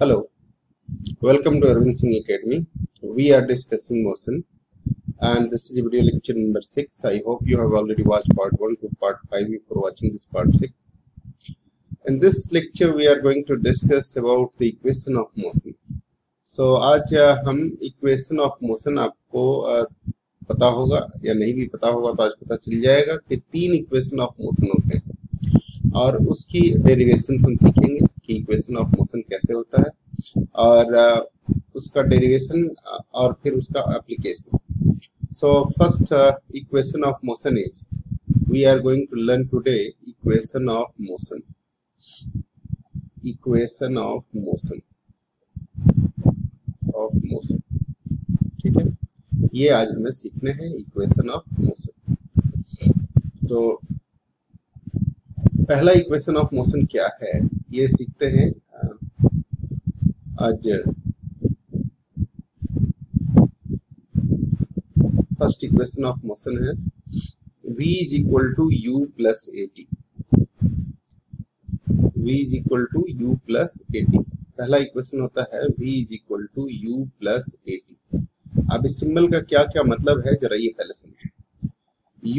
Hello, welcome to Arvind Singh Academy. We are discussing motion and this is video lecture number 6. I hope you have already watched part 1 to part 5 before watching this part 6. In this lecture we are going to discuss about the equation of motion. So आज uh, हम equation of motion आपको uh, पता होगा या नहीं भी पता होगा तो आज पता चल जाएगा कि तीन इक्वेशन ऑफ़ मोशन होते हैं और उसकी डेरिवेशन हम सीखेंगे कि इक्वेशन ऑफ़ मोशन कैसे होता है और उसका डेरिवेशन और फिर उसका application so first equation of motion is we are going to learn today equation of motion. Equation of motion. Of motion. ठीक है? ये आज हमें सीखने हैं इक्वेशन ऑफ़ मोशन तो पहला इक्वेशन ऑफ़ मोशन क्या है? ये सीखते हैं आज फ़र्स्ट इक्वेशन ऑफ़ मोशन है। V is equal to u plus a t v is equal to u plus a t पहला इक्वेशन होता है, v is equal to u plus a t अब इस सिंबल का क्या क्या मतलब है, जरा ये पहले समझें।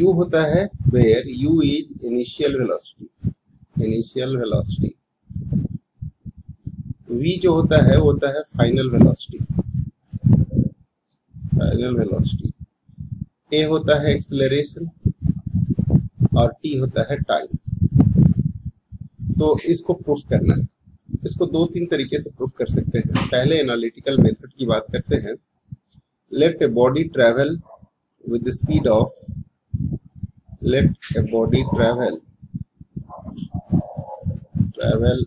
U होता है where u is initial velocity initial velocity v जो होता है, वो होता है final velocity final velocity a होता है एक्सेलरेशन और t होता है टाइम तो इसको प्रूफ करना है. इसको दो तीन तरीके से प्रूफ कर सकते हैं. पहले एनालिटिकल मेथड की बात करते हैं. Let a body travel the speed of, let a body travel. Travel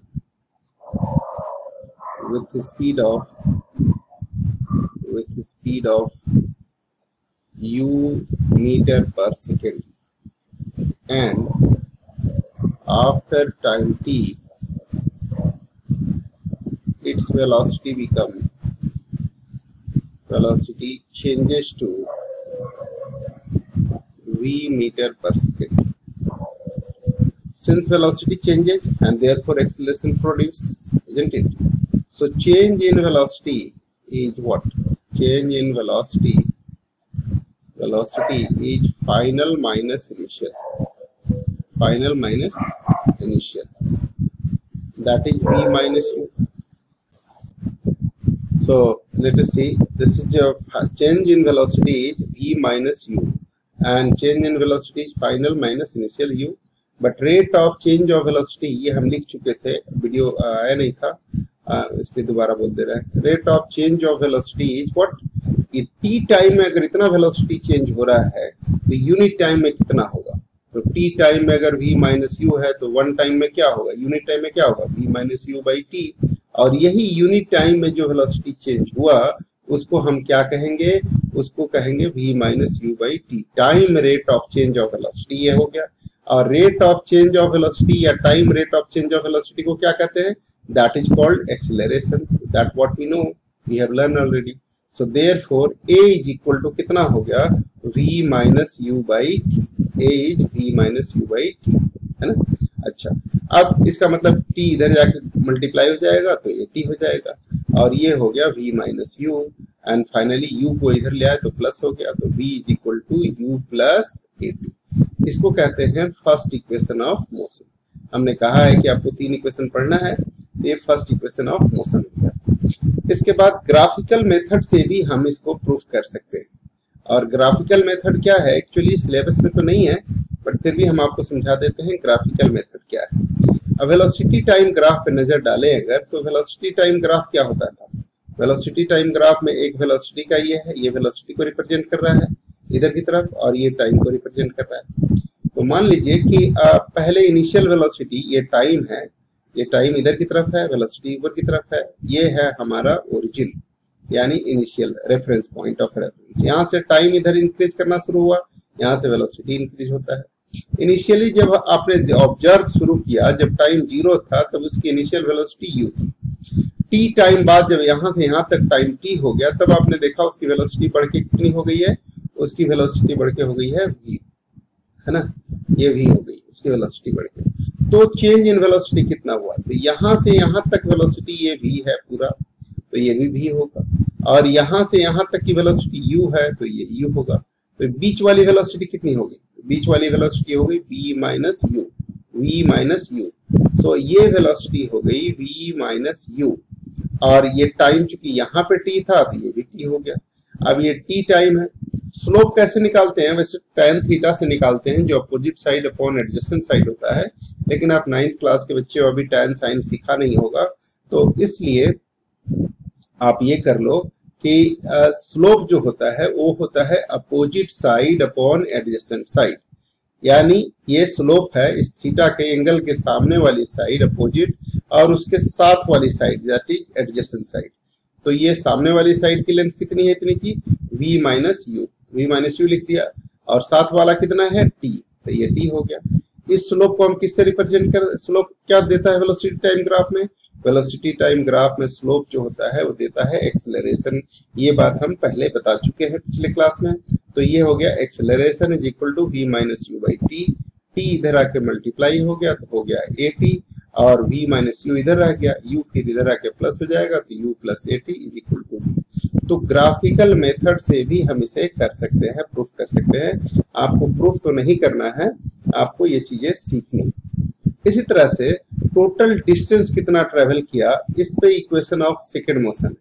with the speed of with the speed of u meter per second and after time t its velocity become velocity changes to v meter per second. Since velocity changes and therefore acceleration produces, isn't it? So change in velocity is what? Change in velocity. Velocity is final minus initial. Final minus initial. That is v minus u. So let us see this is a change in velocity is v minus u and change in velocity is final minus initial u but rate of change of velocity ये हम लिख चुके थे video आया नहीं था आ, इसलिए दोबारा बोल दे रहे। हैं rate of change of velocity is what ये टी टाइम में अगर इतना वेलोसिटी चेंज हो रहा है तो यूनिट टाइम में कितना होगा? तो टी टाइम में अगर वी माइनस यू है तो वन टाइम में क्या होगा? यूनिट टाइम में क्या होगा? V minus u by t और यही यूनिट टाइम में जो वेलोसिटी चेंज हुआ उसको हम क्या कहेंगे? उसको कहेंगे v minus u by t time rate of change of velocity ये हो गया। और rate of change of velocity या time rate of change of velocity को क्या कहते हैं? That is called acceleration that what we know we have learn already so therefore a is equal to कितना हो गया? V minus u by t a is v minus u by t है ना? अच्छा। अब इसका मतलब t इधर जाके मल्टीप्लाई हो जाएगा तो ए टी हो जाएगा। और ये हो गया v minus u and finally u को इधर ले आए तो प्लस हो गया तो v is equal to u plus a t इसको कहते हैं फ़र्स्ट इक्वेशन ऑफ़ मोशन हमने कहा है कि आपको तीन इक्वेशन पढ़ना है तो ये फ़र्स्ट इक्वेशन ऑफ़ मोशन हो गया. इसके बाद ग्राफिकल मेथड से भी हम इसको प्रूफ कर सकते हैं. और ग्राफिकल मेथड क्या है? एक्चुअली सिलेबस में तो नहीं है बट फिर भी हम आपको समझा देते हैं ग्राफिकल मेथड क्या है. वेलोसिटी टाइम ग्राफ पे नज़र डालें अगर तो वेलोसिटी टाइम ग्राफ क्या होता था? वेलोसिटी टाइम ग्राफ में एक वेलोसिटी का ये है, ये वेलोसिटी को रिप्रेजेंट कर रहा है इधर की तरफ़ और ये टाइम को रिप्रेजेंट कर रहा है। तो मान लीजिए कि पहले इनिशियल वेलोसिटी ये टाइम है, ये टाइम इधर की तरफ़ है वेलोसिटी ऊपर की तरफ़ है, ये है हमारा ओरिजिन यानी initial reference point of reference यहाँ से टाइम इधर इंक्रीज करना शुरू हुआ, यहाँ से वेलोसिटी इंक्रीज होता है। इनिशियली जब आपने ऑब्ज़र्व शुरू किया, जब टाइम ज़ीरो था, तब उसकी इनिशियल वेलोसिटी यू थी। टी टाइम बाद जब यहाँ से यहाँ तक टाइम टी हो गया, तब आपने देखा उसकी वेलोसिटी बढ़ के कितनी हो गई है? उसकी वेलोसिटी बढ़ के हो गई है वी है ना? ये भी हो गई, उसकी वेलोसिटी बढ़ गई तो चेंज इन वेलोसिटी कितना हुआ? तो यहाँ से यहाँ तक वेलोसिटी ये भी है पूरा तो ये भी भी होगा। और यहाँ से यहाँ तक की वेलोसिटी यू है तो ये यू होगा। तो बीच वाली वेलोसिटी कितनी होगी? बीच वाली वेलोसिटी हो गई v minus u v minus u so so, ये वेलोसिटी हो गई v माइनस यू और ये टाइम चूँकि यहाँ पे t था तो ये भी t हो गया। अब ये t टाइम है। स्लोप कैसे निकालते हैं? वैसे टेन थीटा से निकालते हैं जो opposite side upon adjacent side होता है। लेकिन आप नाइन्थ क्लास के बच्चे अभी टेन साइन सीखा नहीं होगा। तो इसलिए आप ये कर लो कि स्लोप जो होता है वो होता है opposite side upon adjacent side यानी ये स्लोप है, इस थीटा के एंगल के सामने वाली साइड अपोजिट और उसके साथ वाली side that is adjacent side तो ये सामने वाली साइड की लेंथ कितनी है इतनी की? V minus u v minus u लिख दिया। और साथ वाला कितना है? टी तो ये टी हो गया। इस स्लोप को हम किससे रिप्रेजेंट कर स्लोप क्या देता है वेलोसिटी टाइम ग्राफ में? वेलोसिटी टाइम ग्राफ में स्लोप जो होता है, वो देता है एक्सेलरेशन ये बात हम पहले बता चुके हैं पिछले क्लास में। तो ये हो गया acceleration is equal to v minus u by t t इधर आके मल्टीप्लाई हो गया तो हो गया ए टी और v माइनस यू इधर रह गया। U फिर इधर आके प्लस हो जाएगा तो u plus a t is equal to v तो ग्राफिकल मेथड से भी हम इसे कर सकते हैं प्रूफ कर सकते हैं। आपको प्रूफ तो नहीं करना है, आपको ये चीज़ें सीखनी इसी तरह से टोटल डिस्टेंस कितना ट्रेवल किया, इस पे इक्वेशन ऑफ़ सेकेंड मोशन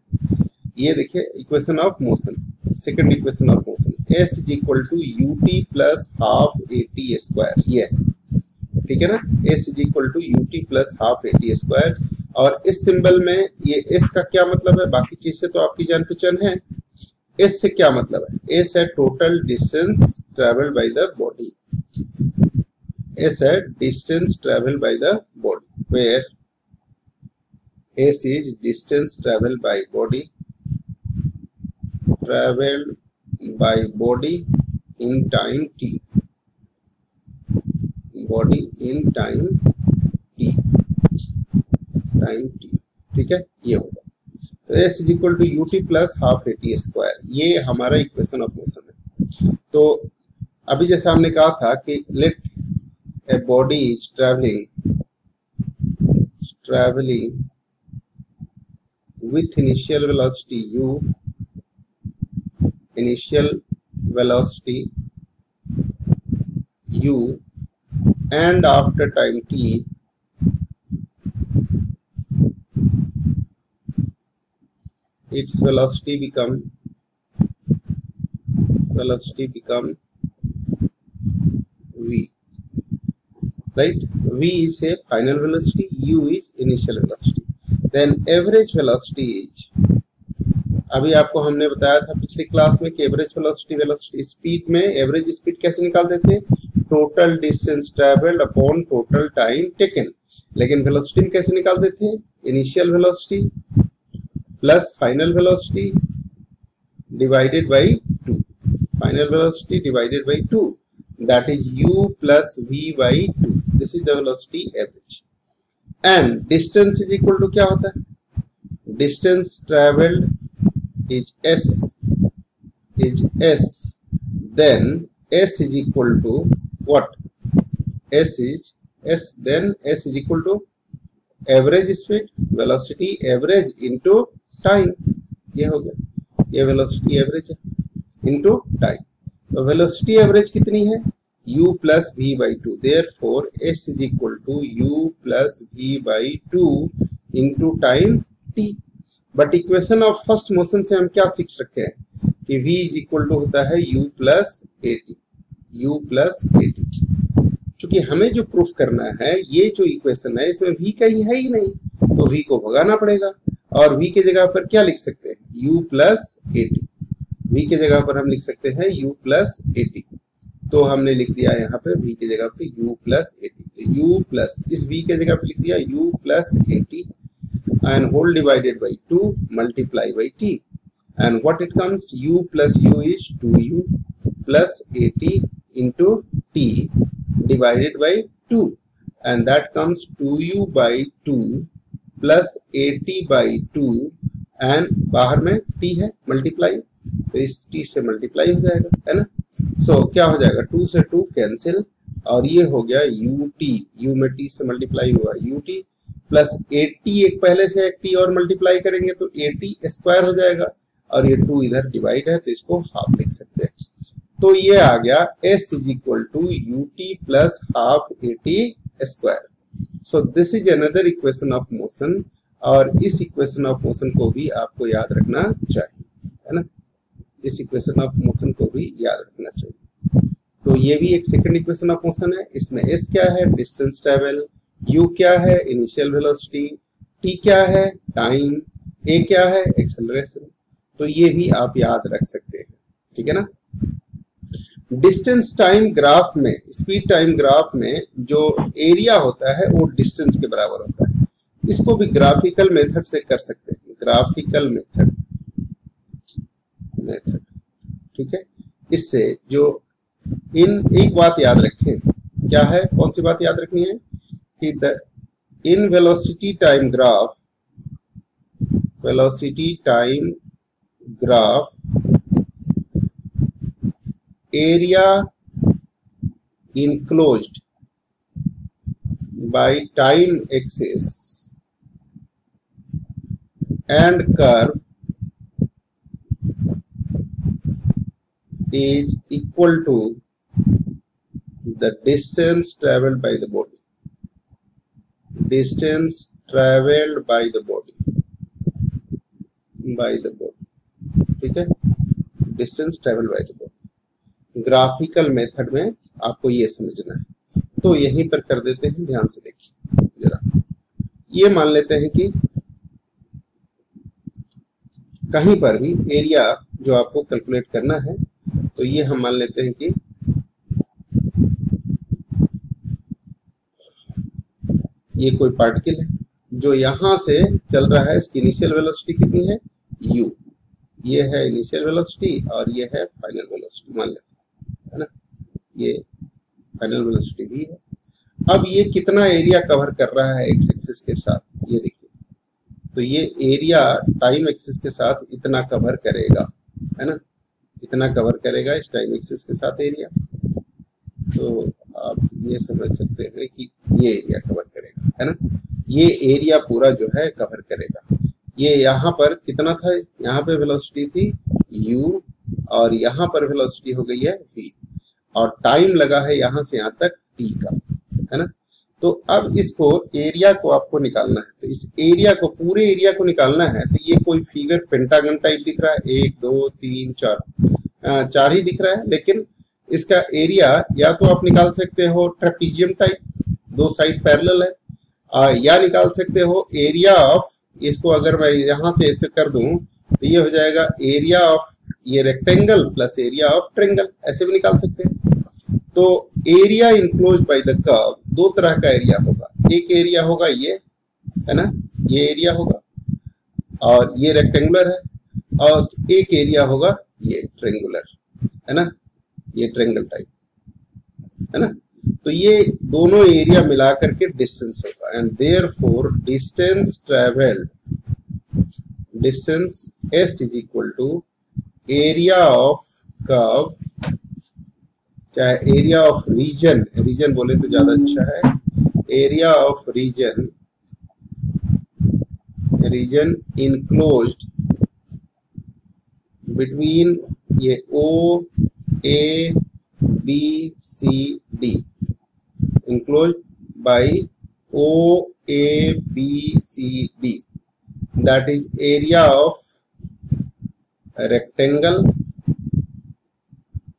ये देखिए equation of motion second equation of motion s is equal to u t plus half a t square ये ठीक है ना? S is equal to u t plus half a t square और इस symbol में ये एस का क्या मतलब है? बाकी चीज़ से तो आपकी जान पहचान है। एस से क्या मतलब है? एस है total distance travel by the body s है distance travel by the body where s is distance travel by body travel by body in time t body in time t time t ठीक है? ये होगा। तो s is equal to u t plus half a t square ये हमारा equation of motion है। तो अभी जैसा हमने कहा था कि let a body is traveling is traveling with initial velocity u initial velocity u and after time t its velocity become velocity become v. right? V is a final velocity, u is initial velocity. Then average velocity is, अभी आपको हमने बताया था पिछली class में कि average velocity velocity speed में average speed कैसे निकालते थे total distance travelled upon total time taken लेकिन वेलोसिटी में कैसे निकालते थे initial velocity plus final velocity divided by two final velocity divided by two that is u plus v by 2 this is the velocity average and distance is equal to क्या होता है distance traveled is S is S then S is equal to what S is S then S is equal to average speed velocity average into time ये हो गया ये velocity average है into time तो velocity average कितनी है? u plus v by 2 therefore, s is equal to u plus v by 2 into time t. But equation of first motion से हम क्या सीख सकते हैं? कि v इज़ इक्वल टू होता है u plus a t u plus a t चूँकि हमें जो प्रूफ करना है, ये जो इक्वेशन है, इसमें v कहीं है ही नहीं। तो v को भगाना पड़ेगा। और v के जगह पर क्या लिख सकते हैं? u plus a t v के जगह पर हम लिख सकते हैं यू प्लस एटी तो हमने लिख दिया यहाँ पे v की जगह पे u प्लस एटी तो u प्लस इस v के जगह पे लिख दिया u plus a t and whole divided by two multiply by t and what it comes u plus u is two u plus a t into t divided by two and that comes to u by two plus a t by two and बाहर में T है multiply तो इस t से multiply हो जाएगा है ना? सो so, क्या हो जाएगा? टू से टू कैंसिल और ये हो गया यू टी यू में टी से मल्टीप्लाई हुआ u t plus a t एक पहले से एक टी और मल्टीप्लाई करेंगे तो ए टी स्क्वायर हो जाएगा और ये टू इधर डिवाइड है तो इसको हाफ़ लिख सकते हैं। तो ये आ गया s is equal to u t plus half a t square so this is another equation of motion और इस इक्वेशन ऑफ़ मोशन को भी आपको याद रखना चाहिए है ना? इस इक्वेशन ऑफ़ मोशन को भी याद रखना चाहिए। तो ये भी एक सेकंड इक्वेशन ऑफ़ मोशन है। इसमें एस क्या है? डिस्टेंस ट्रेवल यू क्या है? इनिशियल वेलोसिटी टी क्या है? टाइम ए क्या है? एक्सेलरेशन तो ये भी आप याद रख सकते हैं। ठीक है ना? डिस्टेंस टाइम ग्राफ में स्पीड टाइम ग्राफ में जो एरिया होता है, वो डिस्टेंस के बराबर होता है। इसको भी ग्राफिकल मेथड से कर सकते हैं। ग्राफिकल मेथड मेथड ठीक है? इससे जो इन, एक बात याद रखें, क्या है? कौन सी बात याद रखनी है? कि the in velocity time graph velocity time graph area enclosed by time axis and curve is equal to the distance traveled by the body. Distance traveled by the body. By the body. ठीक है? Distance travel by the body graphical method में आपको ये समझना है। तो यहीं पर कर देते हैं, ध्यान से देखिए। जरा। ये मान लेते हैं कि कहीं पर भी एरिया जो आपको कैलकुलेट करना है तो ये हम मान लेते हैं कि ये कोई पार्टिकल है, जो यहाँ से चल रहा है, इसकी इनिशियल वेलोसिटी कितनी है? U. ये है इनिशियल वेलोसिटी और ये है फाइनल वेलोसिटी मान लेते हैं, है ना? ये फाइनल वेलोसिटी भी है। अब ये कितना एरिया कवर कर रहा है एक्स एक्सिस के साथ? ये देखिए तो ये एरिया टाइम एक्सिस के साथ इतना कवर करेगा, है ना? इतना कवर करेगा इस टाइम एक्सिस के साथ एरिया तो आप ये समझ सकते हैं कि ये एरिया कवर करेगा, है ना? ये एरिया पूरा जो है कवर करेगा। ये यहाँ पर कितना था? यहाँ पे वेलोसिटी थी u और यहाँ पर वेलोसिटी हो गई है v और टाइम लगा है यहाँ से यहाँ तक t का, है ना? तो अब इसको एरिया को आपको निकालना है। तो इस एरिया को पूरे एरिया को निकालना है तो ये कोई फिगर पेंटागन टाइप दिख रहा है। एक दो तीन चार चार ही दिख रहा है लेकिन इसका एरिया या तो आप निकाल सकते हो ट्रेपीजियम टाइप दो साइड पैरेलल है। आ, या निकाल सकते हो एरिया ऑफ़ इसको अगर मैं यहाँ से ऐसे कर दूँ तो ये हो जाएगा एरिया ऑफ़ ये rectangle plus area of triangle ऐसे भी निकाल सकते हैं। तो area enclose by the curve दो तरह का एरिया होगा। एक एरिया होगा ये, है ना? ये एरिया होगा, और ये रेक्टेंगुलर है, और एक एरिया होगा ये ट्रेंगुलर है ना? ये ट्रेंगल टाइप है ना? तो ये दोनों एरिया मिलाकर के डिस्टेंस होगा and therefore distance travelled distance s is equal to area of curve चाहे एरिया ऑफ़ रीजन रीजन बोले तो ज़्यादा अच्छा है। Area of region region enclosed between ये O A B C D enclosed by O A B C D area of a rectangle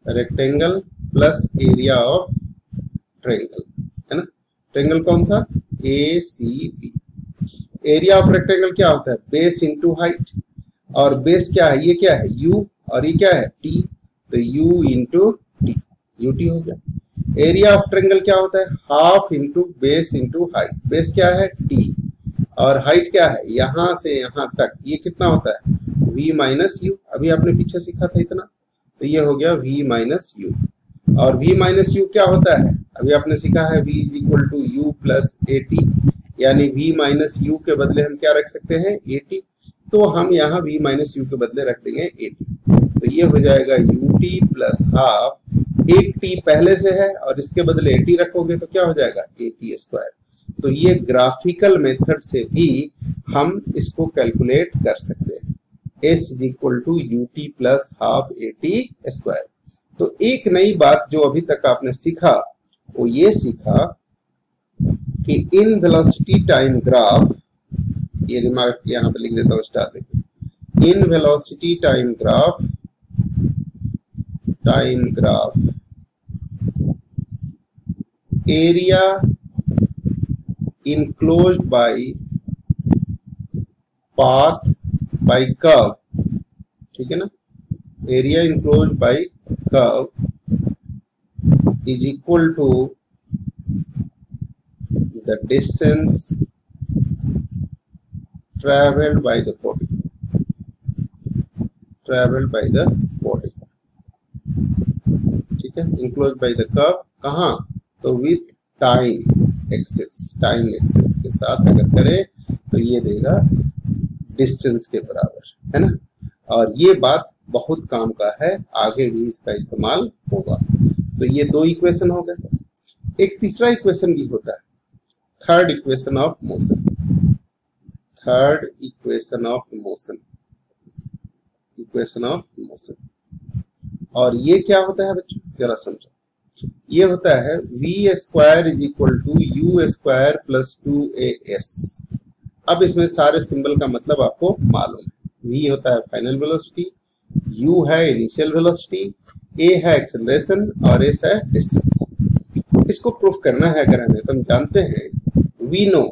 a rectangle plus area of triangle है ना? Triangle कौन सा? A C B area of rectangle क्या होता है? Base into height और base क्या है? ये क्या है? यू और ये क्या है? टी तो u into t u t हो गया। एरिया ऑफ़ ट्रेंगल क्या होता है? Half into base into height base क्या है? टी और हाइट क्या है? यहाँ से यहाँ तक। ये कितना होता है? V माइनस यू अभी आपने पीछे सीखा था इतना। तो ये हो गया v माइनस यू और v माइनस यू क्या होता है? अभी आपने सीखा है v is equal to u plus a यानी v माइनस यू के बदले हम क्या रख सकते हैं? ए तो हम यहाँ v माइनस यू के बदले रख देंगे ए तो ये हो जाएगा यू टी प्लस हाफ़ एक टी पहले से है और इसके बदले एटी रखोगे तो क्या हो जाएगा? ए टी स्क्वायर तो ये ग्राफिकल मेथड से भी हम इसको कैलकुलेट कर सकते हैं। S is equal to u t plus half a t square तो एक नई बात जो अभी तक आपने सीखा, वो ये सीखा कि इन वेलोसिटी टाइम ग्राफ ये रिमार्क यहाँ पे लिख देता हूँ स्टार देखिए in velocity time graph time graph area enclosed by path by curve ठीक है ना? Area enclosed by curve is equal to the distance traveled by the body. Traveled by the body. ठीक है? इनक्लोज बाय द कर्व कहा? तो with time axis time axis के साथ अगर करें तो ये देगा डिस्टेंस के बराबर, है ना? और ये बात बहुत काम का है, आगे भी इसका इस्तेमाल होगा। तो ये दो इक्वेशन हो गए। एक तीसरा इक्वेशन भी होता है। Third equation of motion third equation of motion equation of motion और ये क्या होता है बच्चों? जरा समझो। ये होता है v square is equal to u square plus two a s अब इसमें सारे सिंबल का मतलब आपको मालूम है। वी होता है फाइनल वेलोसिटी यू है इनिशियल वेलोसिटी ए है एक्सेलरेशन और एस है डिस्टेंस इसको प्रूफ करना है, अगर हमें तो हम जानते हैं वी नो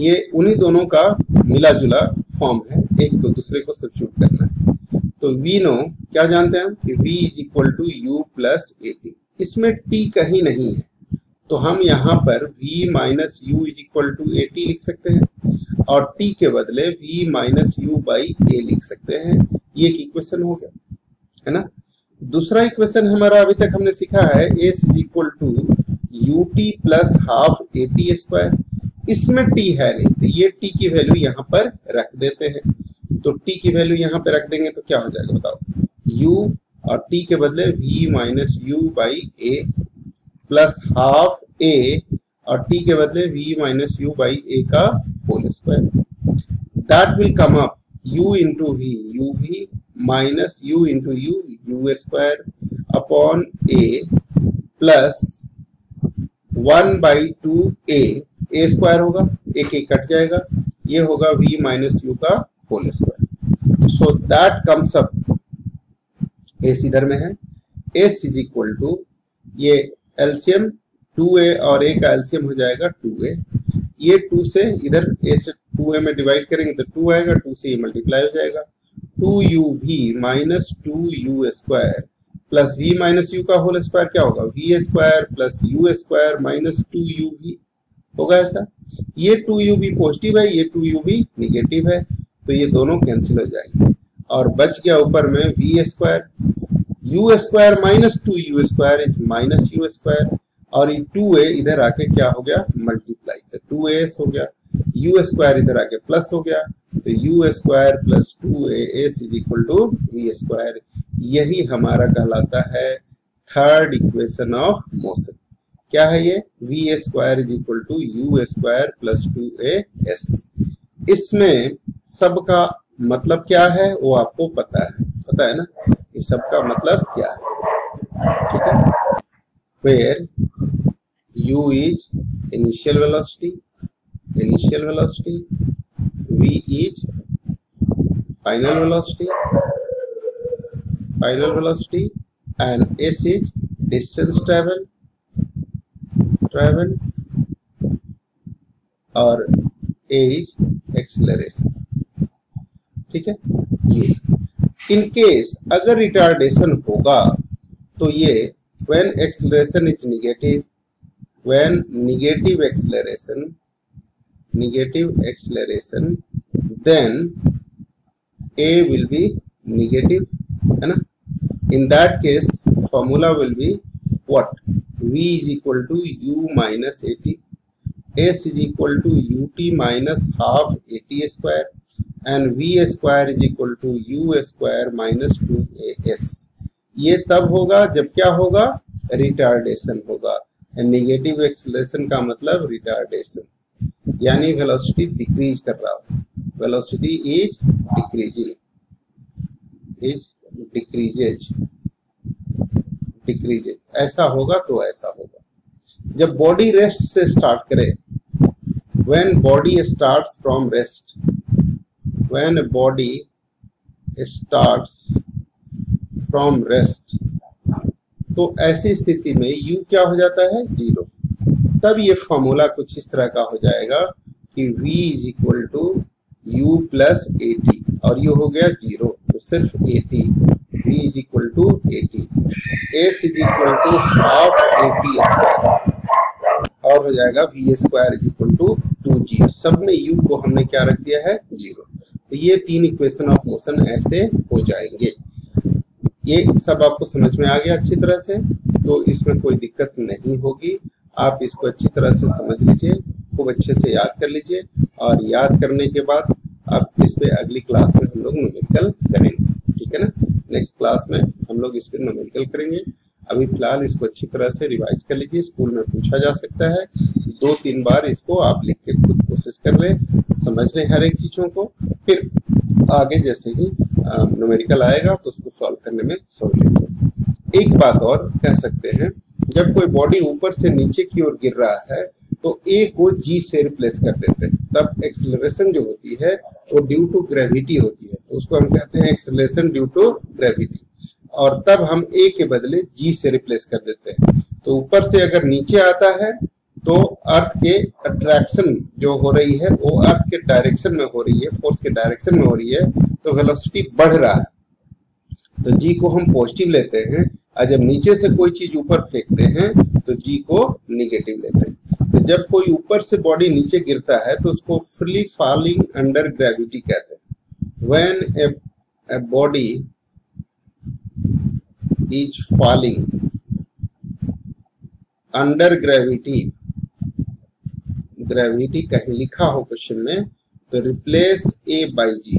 ये उन्हीं दोनों का मिला जुला फॉर्म है, एक को दूसरे को सब्सिट्यूट करना है। तो वी नो क्या जानते हैं कि v is equal to u plus a t इसमें t कहीं नहीं है। तो हम यहाँ पर v minus u is equal to a t लिख सकते हैं। और t के बदले v minus u by a लिख सकते हैं। ये एक इक्वेशन हो गया, है ना? दूसरा इक्वेशन हमारा अभी तक हमने सीखा है s equal to u t plus half a t square इसमें टी है नहीं तो ये टी की वैल्यू यहाँ पर रख देते हैं। तो टी की वैल्यू यहाँ पे रख देंगे तो क्या हो जाएगा बताओ? u और t के बदले v minus u by a plus half a और t के बदले v minus u by a का whole square that will come up u into v u v minus u into u u square upon a plus one by two a a square होगा एक एक cut जाएगा, ये होगा v minus you का whole square so that comes up s इधर में है. एस इज़ इक्वल टू ये एल्सियम टू ए और ए का एल्सियम हो जाएगा टू ए। ये टू से इधर ए से टू ए में डिवाइड करेंगे तो टू आएगा, टू से ये मल्टीप्लाई हो जाएगा। टू यू भी minus two u square plus v minus u का होल स्क्वायर क्या होगा? V square plus u square minus two u भी होगा ऐसा। ये टू यू बी पॉजिटिव है, ये टू यू बी निगेटिव है तो ये दोनों कैंसिल हो जाएँगे। और बच गया ऊपर में v square u square minus two u square is minus u square और टू ए इधर आके क्या हो गया? मल्टीप्लाई तो टू ए एस हो गया यू स्क्वायर इधर आके प्लस हो गया तो u square plus two a s is equal to v square यही हमारा कहलाता है थर्ड इक्वेशन ऑफ़ मोशन क्या है ये? V square is equal to u square plus two a s इसमें सबका मतलब क्या है? वो आपको पता है। पता है ना? ये सबका मतलब क्या है? ठीक है? Where u is initial velocity initial velocity v is final velocity final velocity and s is distance travel travel और a is acceleration ठीक है ये इन केस अगर रिटार्डेशन होगा तो ये when acceleration is negative when negative acceleration negative acceleration then a will be negative in that case formula will be what? V is equal to u minus at s is equal to ut minus half at square. And v square is equal to u square minus 2as ये तब होगा जब क्या होगा? Retardation होगा। Negative acceleration का मतलब retardation यानी वेलोसिटी डिक्रीज कर रहा हो। Velocity is decreasing is decreases decreases ऐसा होगा तो ऐसा होगा। जब बॉडी रेस्ट से स्टार्ट करे body starts from rest, when a body starts from rest तो ऐसी स्थिति में u क्या हो जाता है? ज़ीरो तब ये फॉर्मूला कुछ इस तरह का हो जाएगा कि v is equal to u plus a t और यू हो गया ज़ीरो तो सिर्फ़ a t v is equal to a t s is equal to half a t square और हो जाएगा v square is equal to two g सब में यू को हमने क्या रख दिया है? ज़ीरो तो ये तीन इक्वेशन ऑफ़ मोशन ऐसे हो जाएँगे। ये सब आपको समझ में आ गया अच्छी तरह से तो इसमें कोई दिक्कत नहीं होगी। आप इसको अच्छी तरह से समझ लीजिए, खूब अच्छे से याद कर लीजिए, और याद करने के बाद अब इस पे अगली क्लास में हम लोग न्यूमेरिकल करेंगे, ठीक है ना? नेक्स्ट क्लास में हम लोग इस पे न्यूमेरिकल करेंगे। अभी फ़िलहाल इसको अच्छी तरह से रिवाइज कर लीजिए स्कूल में पूछा जा सकता है। दो तीन बार इसको आप लिख के खुद कोशिश कर ले, समझ लें हर एक चीज़ों को। फिर आगे जैसे ही न्यूमेरिकल आएगा तो उसको सॉल्व करने में सहूलियत एक बात और कह सकते हैं, जब कोई बॉडी ऊपर से नीचे की ओर गिर रहा है तो ए को जी से रिप्लेस कर देते हैं। तब एक्सलरेशन जो होती है, वो ड्यू टू ग्रेविटी होती है। तो उसको हम कहते हैं एक्सलेशन ड्यू टू ग्रेविटी और तब हम ए के बदले जी से रिप्लेस कर देते हैं। तो ऊपर से अगर नीचे आता है तो अर्थ के अट्रैक्शन जो हो रही है, वो अर्थ के डायरेक्शन में हो रही है, फोर्स के डायरेक्शन में हो रही है तो वेलोसिटी बढ़ रहा है। तो जी को हम पॉजिटिव लेते हैं और जब नीचे से कोई चीज़ ऊपर फेंकते हैं तो जी को निगेटिव लेते हैं। तो जब कोई ऊपर से बॉडी नीचे गिरता है तो उसको फ्री फॉलिंग अंडर ग्रेविटी कहते हैं। When a body is falling under gravity gravity कहीं लिखा हो क्वेश्चन में तो replace a by g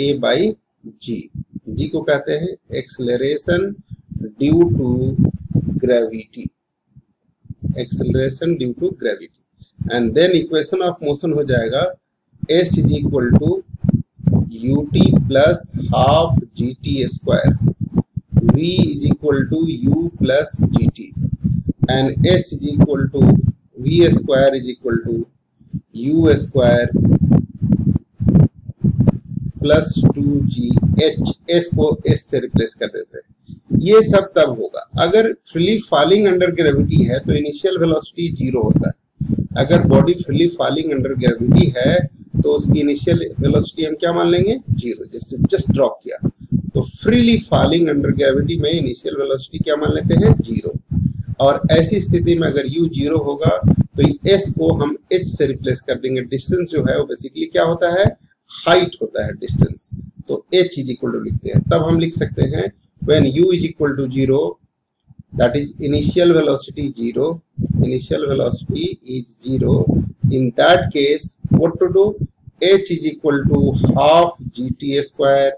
a by g g को कहते हैं acceleration due to gravity acceleration due to gravity and then equation of motion हो जाएगा s is equal to u t plus half g t square v is equal to u plus g t and s is equal to v square is equal to u square plus two g h s को s से replace कर देते हैं। ये सब तब होगा। अगर फ्रीली फॉलिंग अंडर ग्रेविटी है तो इनिशियल वेलोसिटी ज़ीरो होता है। अगर body freely falling under gravity है तो उसकी इनिशियल वेलोसिटी हम क्या मान लेंगे? ज़ीरो जैसे जस्ट ड्रॉप किया। तो फ्रीली फॉलिंग अंडर ग्रेविटी में इनिशियल वेलोसिटी क्या मान लेते हैं? ज़ीरो और ऐसी स्थिति में अगर यू ज़ीरो होगा तो एस को हम एच से रिप्लेस कर देंगे। डिस्टेंस जो है वो बेसिकली क्या होता है? हाइट होता है डिस्टेंस तो एच इज़ इक्वल टू लिखते हैं। तब हम लिख सकते हैं when u is equal to zero that is initial velocity zero initial velocity is zero in that case what to do h is equal to half g t square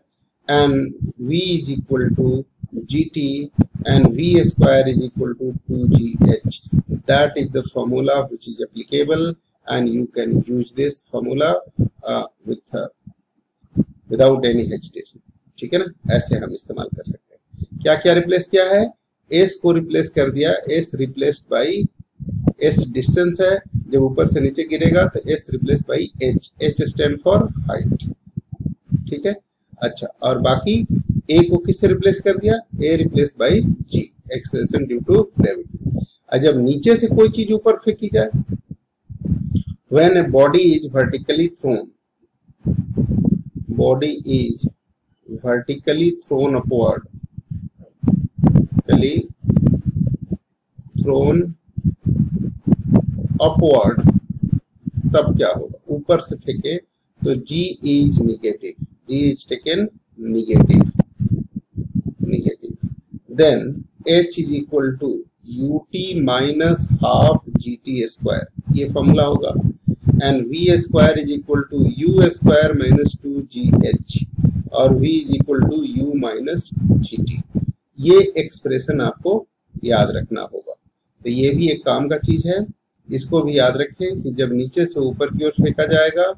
and v is equal to gt and v square is equal to 2gh that is the formula which is applicable and you can use this formula uh, with uh, without any hesitation ठीक है ना ऐसे हम इस्तेमाल कर सकते हैं क्या क्या रिप्लेस किया है s को रिप्लेस कर दिया s replaced by s distance है जब ऊपर से नीचे गिरेगा तो s replace by h h stand for height ठीक है अच्छा और बाकी ए को किससे रिप्लेस कर दिया? A replace by g acceleration due to gravity जब नीचे से कोई चीज़ ऊपर फेंकी जाए when a body is vertically thrown body is vertically thrown upward vertically thrown upward तब क्या होगा? ऊपर से फेंके तो g is negative G is taken negative. Negative. Then, H is equal to ut minus half gt square. ये formula होगा. And v square is equal to u square minus two g h और v is equal to u minus g t ये expression आपको याद रखना होगा. तो ये भी एक काम का चीज़ है. इसको भी याद रखें कि जब नीचे से ऊपर की ओर फेंका जाएगा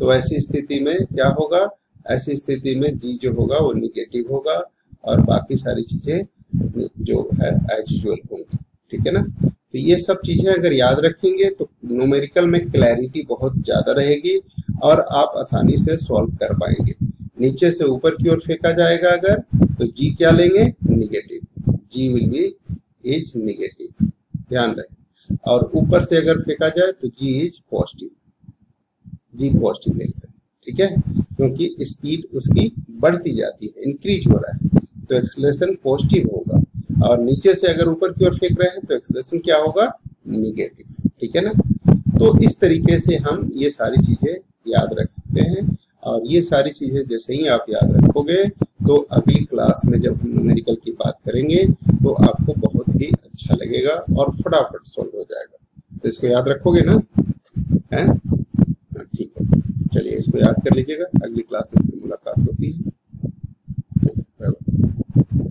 तो ऐसी स्थिति में क्या होगा? ऐसी स्थिति में जी जो होगा वो निगेटिव होगा और बाकी सारी चीज़ें जो है एज यूजल होंगी। ठीक है ना? तो ये सब चीज़ें अगर याद रखेंगे तो न्यूमेरिकल में क्लैरिटी बहुत ज़्यादा रहेगी और आप आसानी से सॉल्व कर पाएँगे। नीचे से ऊपर की ओर फेंका जाएगा अगर तो जी क्या लेंगे? Negative G will be is negative ध्यान रहे। और ऊपर से अगर फेंका जाए तो G is positive G positive लेते हैं ठीक है? क्योंकि स्पीड उसकी बढ़ती जाती है इंक्रीज हो रहा है। तो एक्सलेशन पॉजिटिव होगा। और नीचे से अगर ऊपर की ओर फेंक रहे हैं तो एक्सलेशन क्या होगा? निगेटिव ठीक है ना? तो इस तरीके से हम ये सारी चीज़ें याद रख सकते हैं। और ये सारी चीज़ें जैसे ही आप याद रखोगे तो अगली क्लास में जब हम न्यूमेरिकल की बात करेंगे तो आपको बहुत ही अच्छा लगेगा और फटाफट सॉल्व हो जाएगा। तो इसको याद रखोगे ना? है? हाँ, ठीक है। चलिए इसको याद कर लीजिएगा। अगली क्लास में फिर मुलाकात होती है। तो,